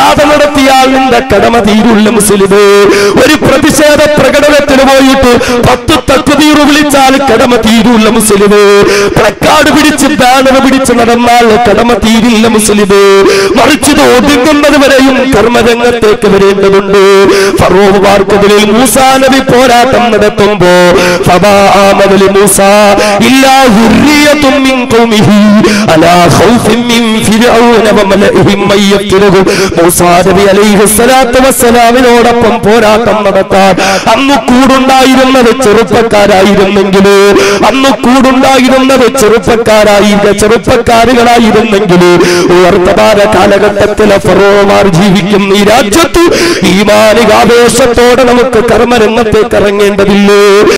ജാഥ നടത്തിയാൽ കടമ തീരുള്ള മുസ്ലിമേ. ഒരു പ്രതിഷേധ പ്രകടനത്തിന് പോയിട്ട് പത്ത് തക്കുതീറു വിളിച്ചാൽ കടമ തീരൂല്ല മുസ്ലിമേ. പ്ലക്കാർഡ് പിടിച്ച് ബാനർ പിടിച്ച് നടന്നാൽ കടമ തീരില്ല മുസ്ലിമേ. മറിച്ച് ഇത് ഒതുങ്ങുന്നത് വരെയും കർമ്മരംഗത്തേക്ക് വരേണ്ടതുണ്ട്. ഫറോവാർക്കെതിരെ മൂസാ നബി പോരാട്ടം നടത്തുമ്പോ മൂസ നബി അലൈഹി സ്വലാത്തു പോരാട്ടം നടത്താൻ അന്ന് കൂടുണ്ടായിരുന്നത് ചെറുപ്പക്കാരായിരുന്നെങ്കിൽ അന്ന് കൂടുണ്ടായിരുന്നത് ചെറുപ്പക്കാരായി ചെറുപ്പക്കാരുകളായിരുന്നെങ്കിൽ വർത്തമാന കാലഘട്ടത്തിലെ ഫറോമാർ ജീവിക്കുന്ന ഈ രാജ്യത്ത് മാനികാവേശത്തോടെ നമുക്ക് കർമ്മരംഗത്തേക്ക് ഇറങ്ങേണ്ടതില്ലേ?